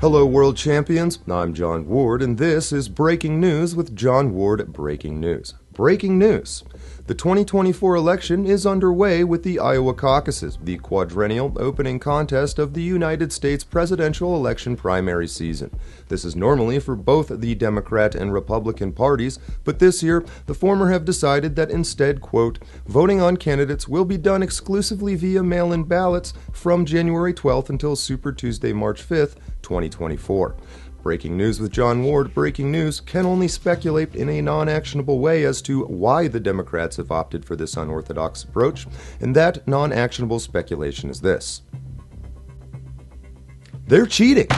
Hello, world champions. I'm John Ward, and this is Breaking News with John Ward Breaking News. Breaking news. The 2024 election is underway with the Iowa caucuses, the quadrennial opening contest of the United States presidential election primary season. This is normally for both the Democrat and Republican parties, but this year the former have decided that instead, quote, voting on candidates will be done exclusively via mail in ballots from January 12th until Super Tuesday, March 5th, 2024. Breaking news with John Ward. Breaking news can only speculate in a non actionable way as to why the Democrats have opted for this unorthodox approach, and that non actionable speculation is this they're cheating.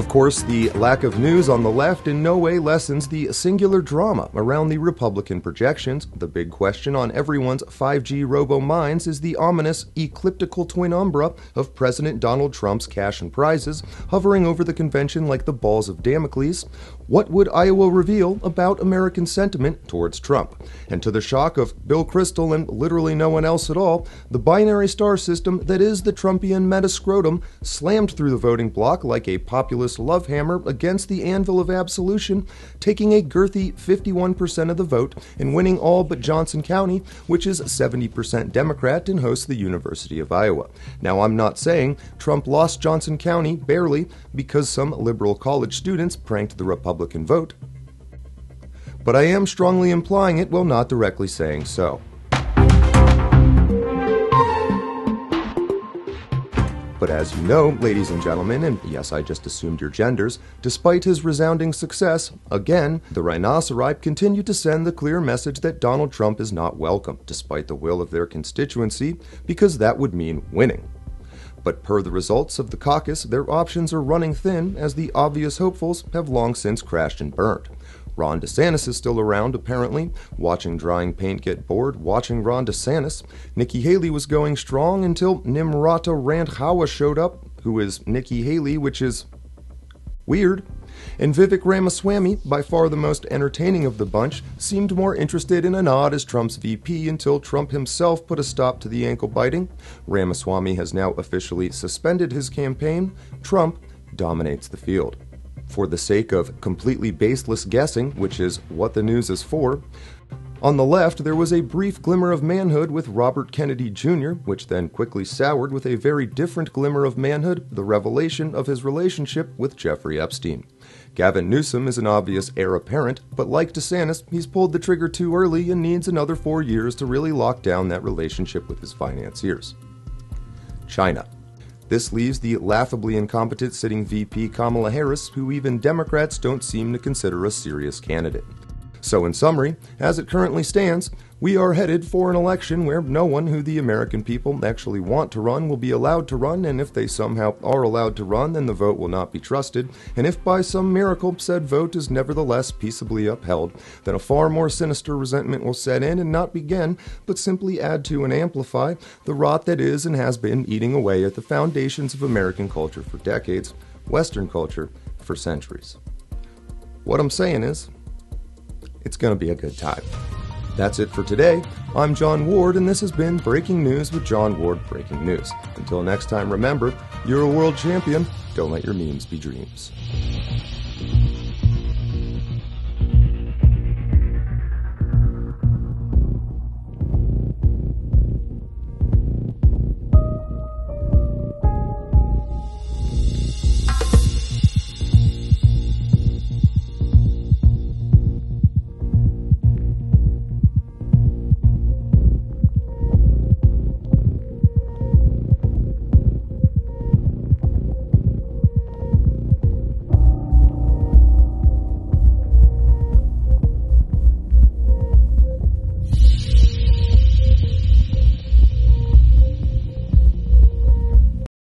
Of course, the lack of news on the left in no way lessens the singular drama around the Republican projections. The big question on everyone's 5G robo minds is the ominous ecliptical twin umbra of President Donald Trump's cash and prizes hovering over the convention like the balls of Damocles. What would Iowa reveal about American sentiment towards Trump? And to the shock of Bill Kristol and literally no one else at all, the binary star system that is the Trumpian metascrotum slammed through the voting bloc like a populist love hammer against the anvil of absolution, taking a girthy 51% of the vote and winning all but Johnson County, which is 70% Democrat and hosts the University of Iowa. Now, I'm not saying Trump lost Johnson County barely because some liberal college students pranked the Republican vote. But I am strongly implying it while not directly saying so. But as you know, ladies and gentlemen, and yes, I just assumed your genders, despite his resounding success, again, the Rhinoceripe continue to send the clear message that Donald Trump is not welcome, despite the will of their constituency, because that would mean winning. But per the results of the caucus, their options are running thin as the obvious hopefuls have long since crashed and burned. Ron DeSantis is still around, apparently, watching drying paint get bored, watching Ron DeSantis. Nikki Haley was going strong until Nimrata Randhawa showed up, who is Nikki Haley, which is weird. And Vivek Ramaswamy, by far the most entertaining of the bunch, seemed more interested in a nod as Trump's VP until Trump himself put a stop to the ankle biting. Ramaswamy has now officially suspended his campaign. Trump dominates the field. For the sake of completely baseless guessing, which is what the news is for, on the left, there was a brief glimmer of manhood with Robert Kennedy Jr., which then quickly soured with a very different glimmer of manhood, the revelation of his relationship with Jeffrey Epstein. Gavin Newsom is an obvious heir apparent, but like DeSantis, he's pulled the trigger too early and needs another four years to really lock down that relationship with his financiers. China. This leaves the laughably incompetent sitting VP Kamala Harris, who even Democrats don't seem to consider a serious candidate. So, in summary, as it currently stands, we are headed for an election where no one who the American people actually want to run will be allowed to run, and if they somehow are allowed to run, then the vote will not be trusted. And if by some miracle said vote is nevertheless peaceably upheld, then a far more sinister resentment will set in and not begin, but simply add to and amplify the rot that is and has been eating away at the foundations of American culture for decades, Western culture for centuries. What I'm saying is, it's going to be a good time. That's it for today. I'm John Ward, and this has been Breaking News with John Ward Breaking News. Until next time, remember, you're a world champion. Don't let your memes be dreams.